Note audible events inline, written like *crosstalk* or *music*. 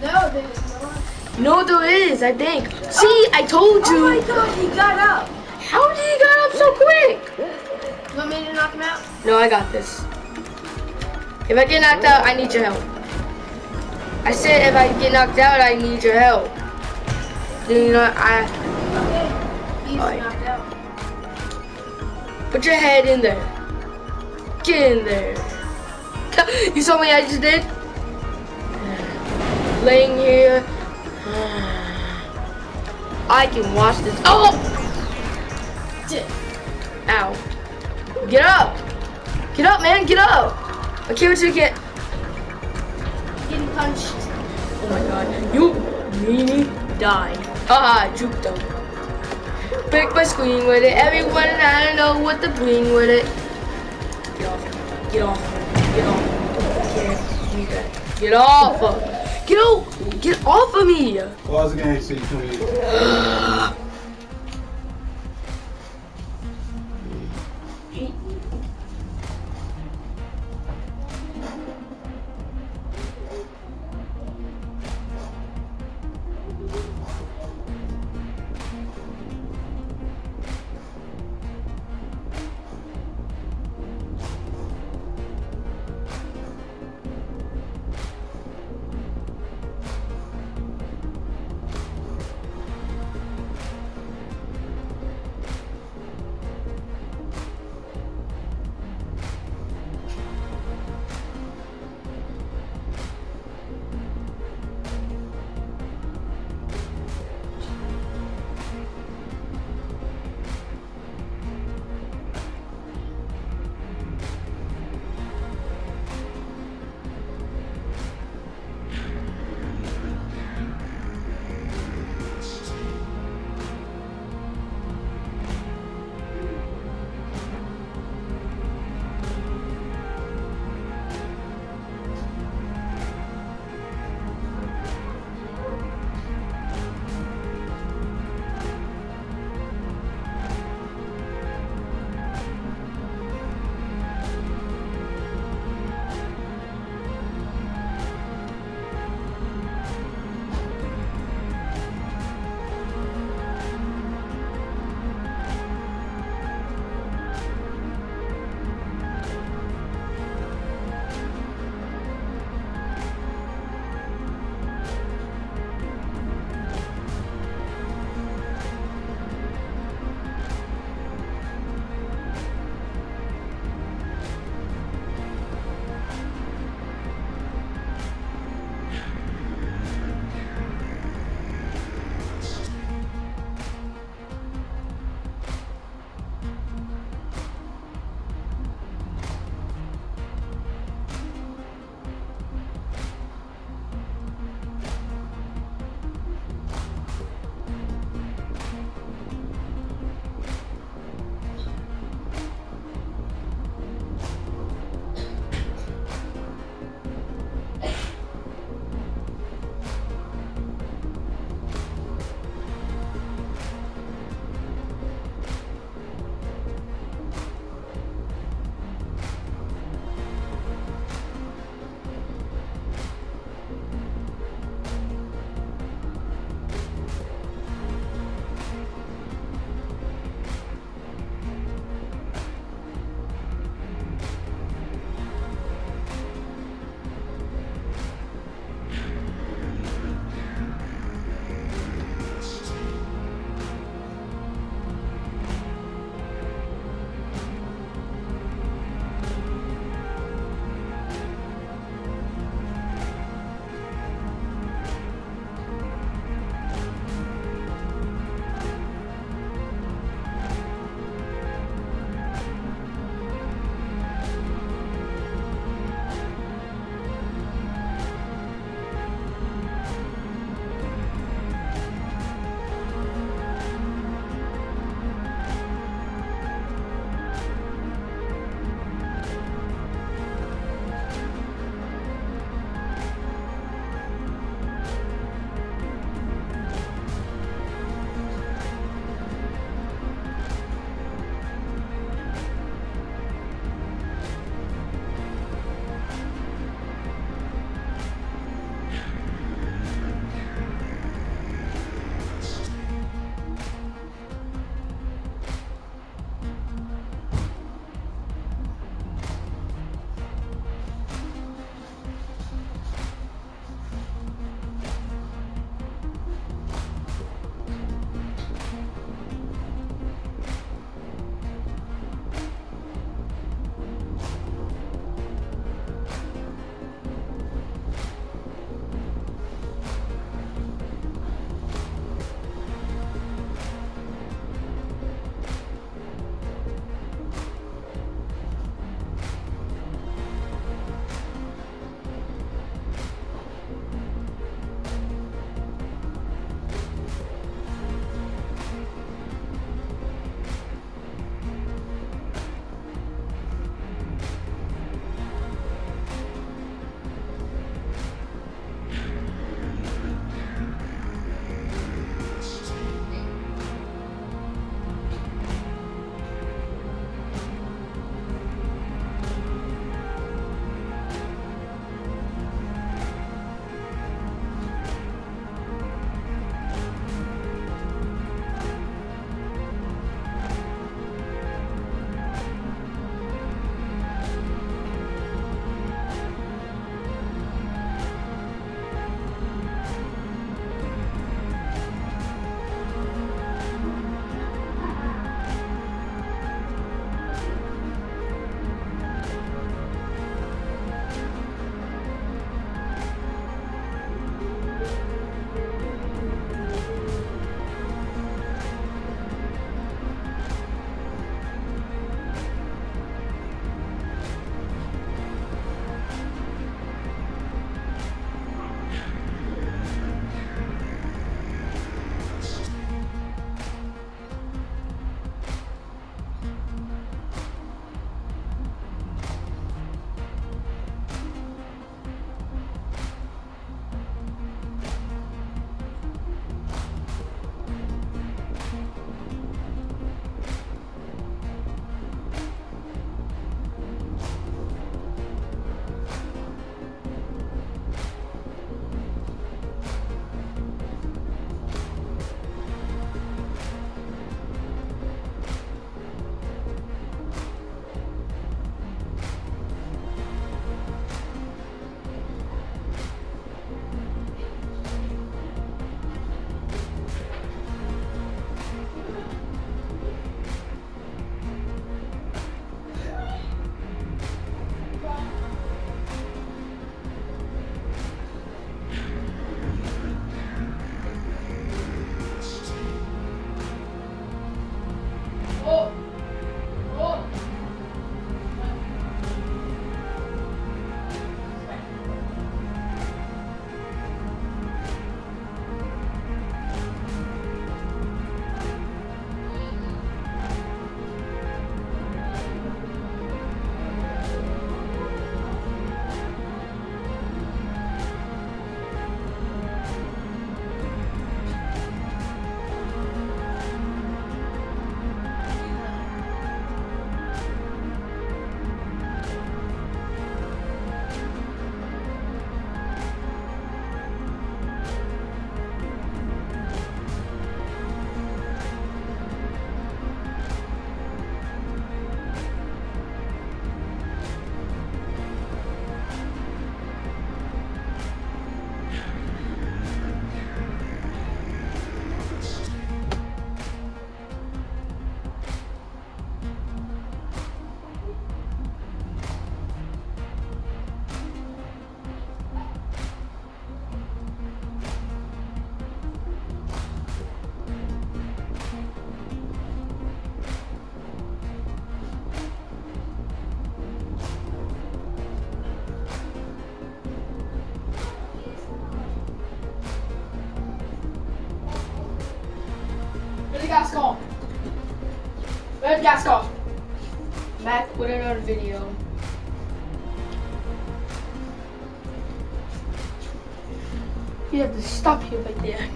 No, there's not. No, there is, I think. See, I told you. Oh my god, he got up. How did he get up so quick? You want me to knock him out? No, I got this. If I get knocked out, I need your help. I said if I get knocked out, I need your help. Then you know, I Okay. He's Alright. knocked out. put your head in there. Get in there. *laughs* You saw what I just did? Laying here. I can watch this. Oh! Ow. Get up! Get up, man, get up! I can't wait to get. Getting punched. Oh my god. You meanie die. Haha, juked them. Break my screen with it. Everyone I don't know what the bling with it. Get off. Get off. Get off. Get, got- get off. Get off. Get off of me. Pause the game so you come *gasps* *gasps* *gasps* Gascon? Where's Gascon? Matt put it on video. You have to stop here right there.